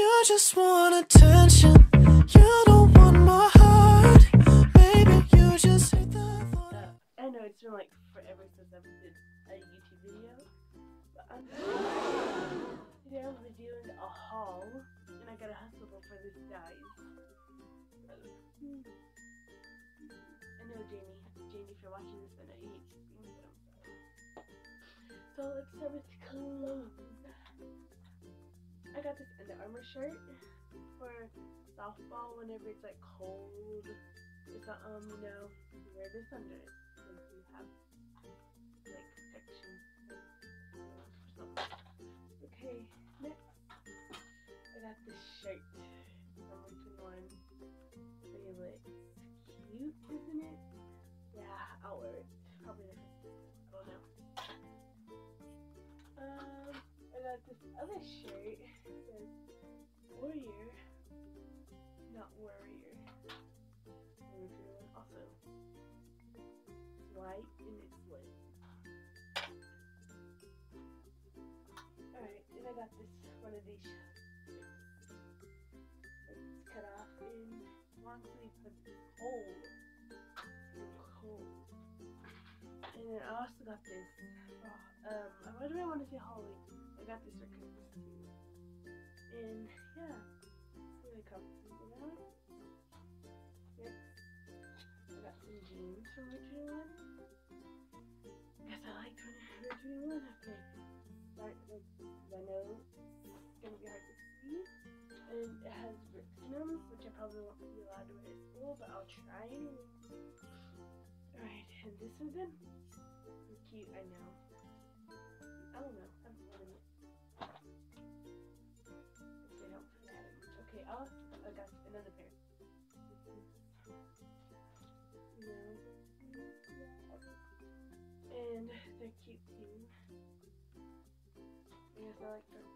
You just want attention. You don't want my heart. Maybe you just hate the thought. I know it's been like forever since I've did a YouTube video, but I'm today I'm be a haul, and I gotta hustle before this dies. I know Janie, Janie, if you're watching this, I know you I'm. So let's start with clothes. I got this Under Armour shirt for softball whenever it's like cold. It's a, um, you know, you wear this under it because you have like protection. So, okay, next I got this shirt got this other shirt. Says Warrior, not Warrior. Also white and it's lit. Alright, then I got this one of these shirts. It's cut off in long sleeve but it's cold. It's cold. And then I also got this. Oh, um, why do I want to say Holly? I got this for Christmas too. And yeah, really comfy, you know? Next, I got some jeans from Richard One. Guess I like Richard One. Start with I know it's gonna be hard to see, and it has them, which I probably won't be allowed to wear at school, but I'll try. Alright, and this is them. Cute, I know. I don't know. I like dark.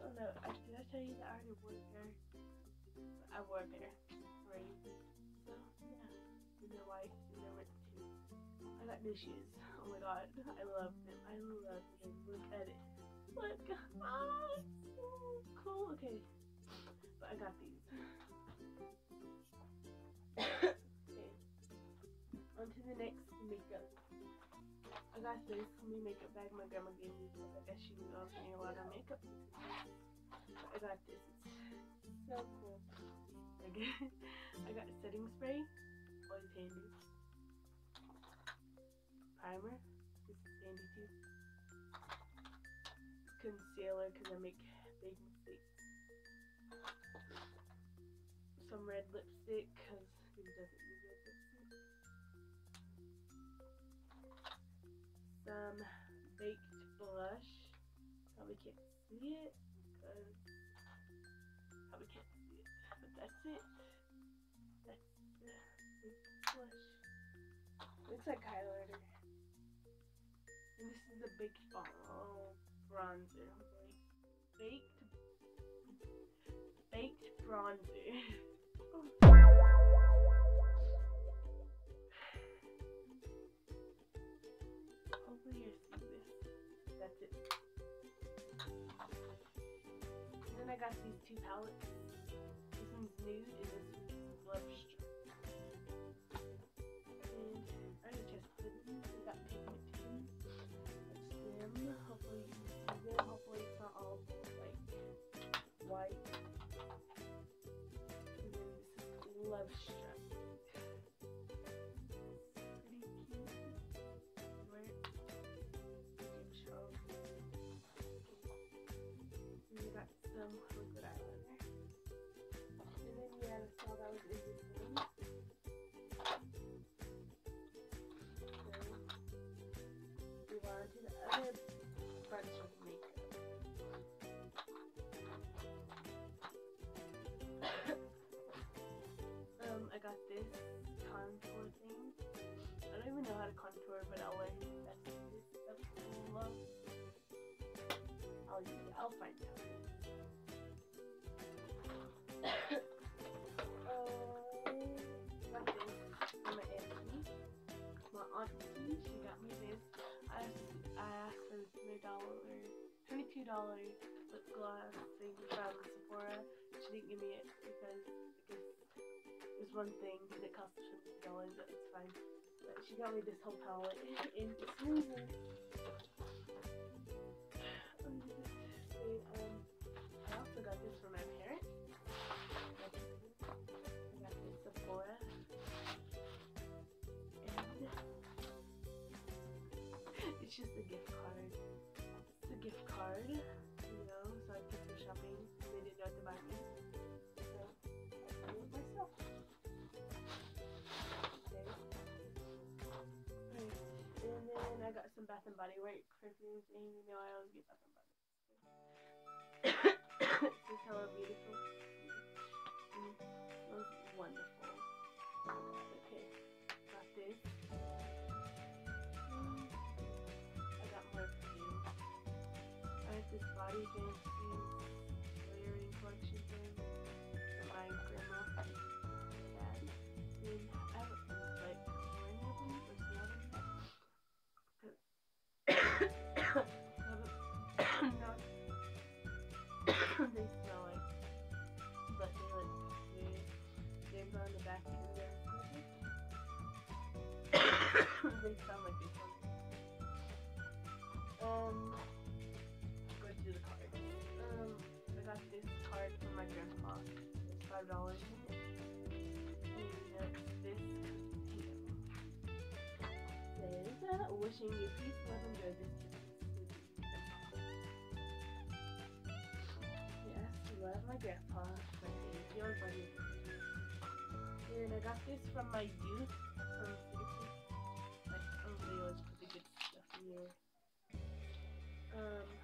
Oh no, I, did I tell you that I already wore a pair? I wore a pair already. So yeah, and they're white and they're red too. I got new shoes. Oh my god, I love them. I love them. Look at it. Look, ah, so cool. Okay, but I got these. I got this homemade makeup bag my grandma gave me because I guess she knew I was a lot of makeup. I got this. It's so cool. I got, I got setting spray. Always handy. Primer. This is handy too. Concealer because I make big mistakes. Some red lipstick because who doesn't use red lipstick? Some baked blush. Probably can't see it probably can't see it, but that's it. That's the blush. Looks like highlighter. And this is the baked oh, bronzer. Baked baked bronzer. I got these two palettes. This one's nude and this one's blush. And I already tested them. They got pigment too. That's them. Hopefully you can see them. Hopefully it's not all like white. And then this is love she got me this. I asked, I asked for the twenty dollar, twenty two dollar lip gloss thing from Sephora, she didn't give me it because it was one thing and it cost fifty dollars, but it's fine. But she got me this whole palette in. Um, just a gift card. It's a gift card, you know, so I took them shopping. They didn't know what to buy me. So I myself. Okay. And then I got some Bath and Body Works perfumes, and you know I always get Bath and Body Works. this Hello Beautiful. This Body Fancy layering collection thing my grandma and dad. And I have like 20 of them or some of them. no. they smell like, but they like, they, they're on the back end there. they sound like this one. Um, got this card from my grandpa. It's five dollars. This says, uh, wishing you peace, love, and joy this Yes, love my grandpa. My always loved. And I got this from my youth from Syracuse. Like, oh, they always put the good stuff here. Um,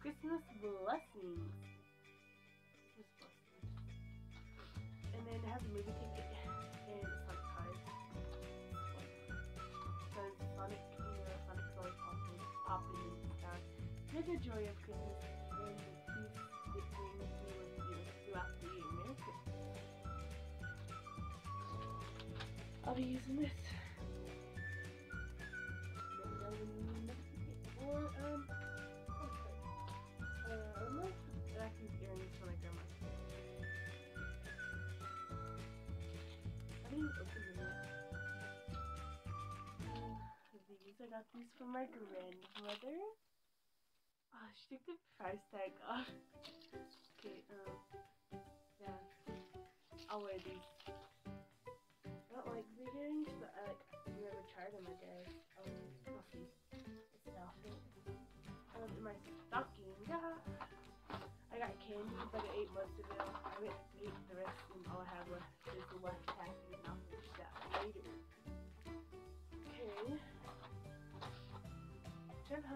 Christmas blessings. And then it has a movie ticket and Sonic card. Because Sonic, you know, Sonic's always popping, popping. Here's the joy of Christmas and the peace brings you with you throughout the year. Merry Christmas. I'll be using this. Got these from my grandmother. Oh, she took the price tag off. okay, um, yeah. I'll wear these. I don't like big earrings, but I like, never tried them, I guess. Um, an outfit. Um, my stocking, yeah. I got candy, but I ate most of it.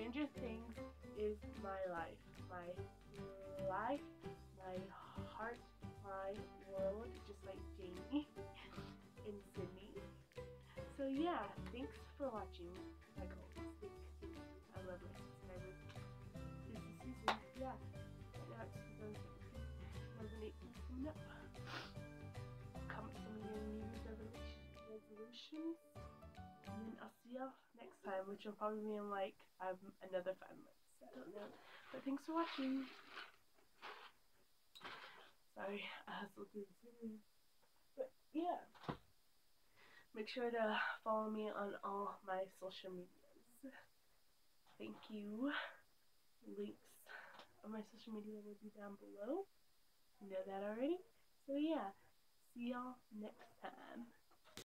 Stranger Things is my life. My life, my heart, my world, just like Jamie and Sydney. So yeah, thanks for watching. Like always, thank. I love my subscribers. This is season, yeah. Right now it's 2017, 2018 coming up. Comment some of your New Year's resolutions. I'll see y'all next time, which will probably be in like um, another five months. I don't know. But thanks for watching. Sorry, I hustled through video. But yeah. Make sure to follow me on all my social medias. Thank you. Links of my social media will be down below. You know that already. So yeah. See y'all next time.